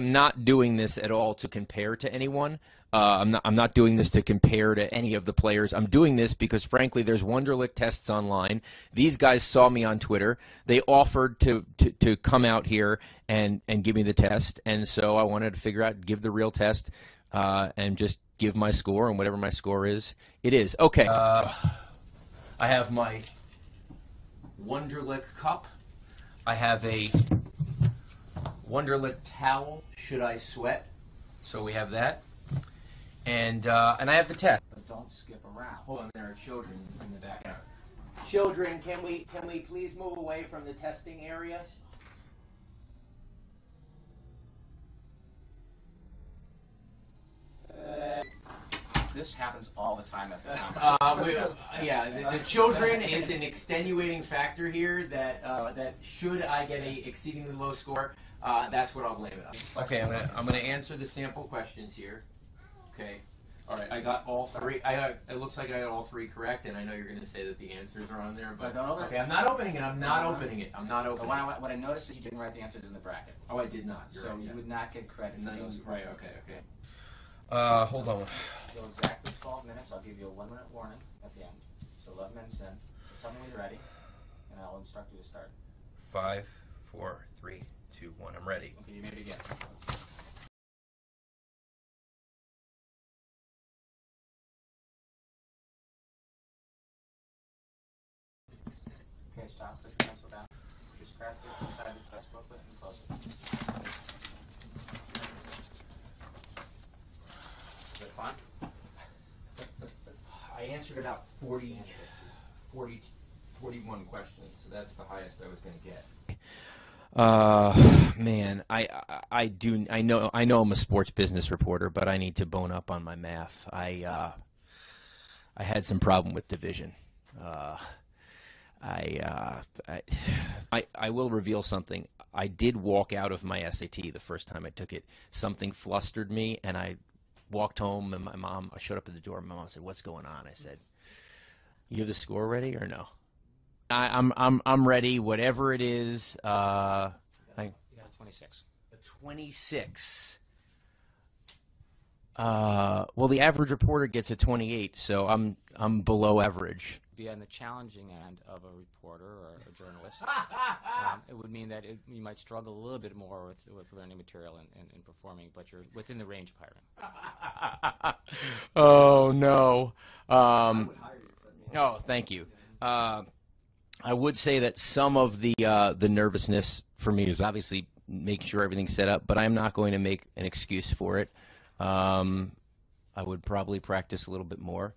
I'm not doing this at all to compare to anyone. Uh, I'm not. I'm not doing this to compare to any of the players. I'm doing this because, frankly, there's Wonderlic tests online. These guys saw me on Twitter. They offered to, to, to come out here and, and give me the test, and so I wanted to figure out, give the real test, uh, and just give my score, and whatever my score is, it is okay. Uh, I have my Wonderlic cup. I have a Wonderlic towel. Should I sweat? So we have that and uh, and I have the test. But don't skip around. Hold on, there are children in the back. Children, can we can we please move away from the testing area? This happens all the time at the time. Uh, we, yeah, the, the, children is an extenuating factor here. That uh, that should I get a exceedingly low score, uh, that's what I'll blame it on. Okay, I'm gonna I'm gonna answer the sample questions here. Okay. All right, I got all three. I got, it looks like I got all three correct, and I know you're going to say that the answers are on there, but don't open it. okay, I'm not opening it. I'm not opening it. I'm not opening. what it. I, what I noticed is you didn't write the answers in the bracket. Oh, I did not. You're So right, you yeah. would not get credit for None of those. those- Right. Okay. Okay. Uh, hold on. Go exactly 12 minutes. I'll give you a one minute warning at the end. So 11 minutes in. So tell me when you're ready, and I'll instruct you to start. Five, four, three, two, one. I'm ready. Okay, you may begin. Okay, stop. Put your pencil down. Your scrap paper inside the test booklet and close it. Is it fun? I answered about 40, 40, 41 questions, so that's the highest I was going to get. Uh, man, I, I I do I know I know I'm a sports business reporter, but I need to bone up on my math. I uh, I had some problem with division. Uh, I, uh, I I I will reveal something. I did walk out of my SAT the first time I took it. Something flustered me, and I walked home. And my mom, I showed up at the door. My mom said, "What's going on?" I said, "You have the score ready or no?" I, I'm I'm I'm ready. Whatever it is. Uh, I, You got a 26. a 26. Uh, well, the average reporter gets a 28, so I'm I'm below average. Be on the challenging end of a reporter or a journalist. um, it would mean that it, you might struggle a little bit more with, with learning material and, and, and performing, but you're within the range of hiring. oh no. Um, oh, thank you. Uh, I would say that some of the uh, the nervousness for me is obviously making sure everything's set up, but I'm not going to make an excuse for it. Um, I would probably practice a little bit more.